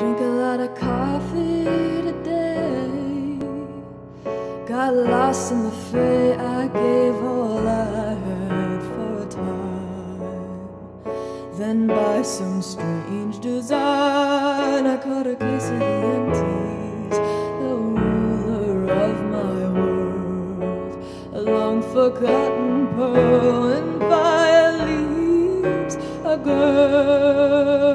Drink a lot of coffee today. Got lost in the fray. I gave all I had for a time. Then, by some strange design, I caught a case of the empties. The ruler of my world, a long forgotten pearl, and fire leaves a girl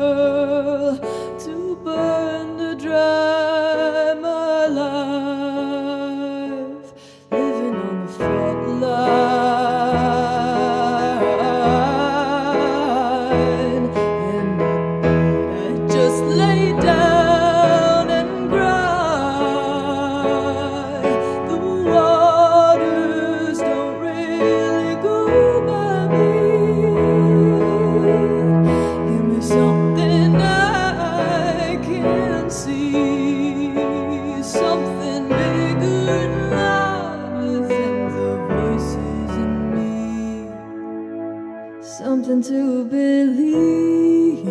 something to believe.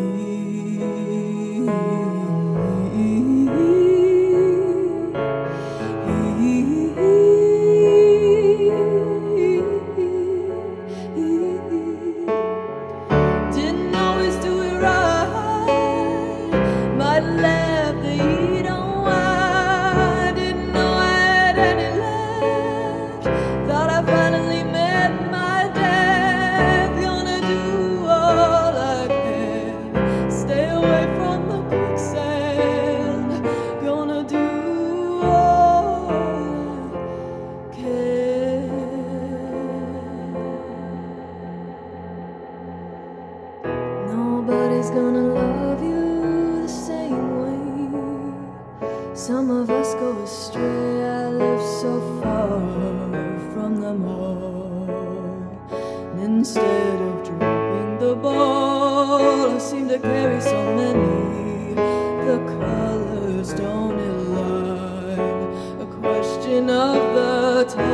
Nobody's gonna love you the same way. Some of us go astray. I live so far from them all. And instead of dropping the ball, I seem to carry so many. The colors don't align. A question of the time.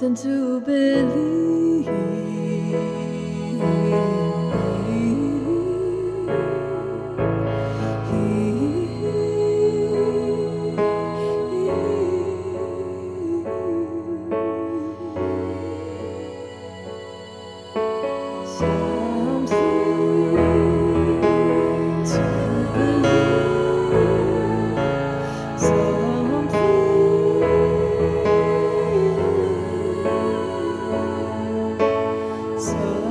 something to believe. soul.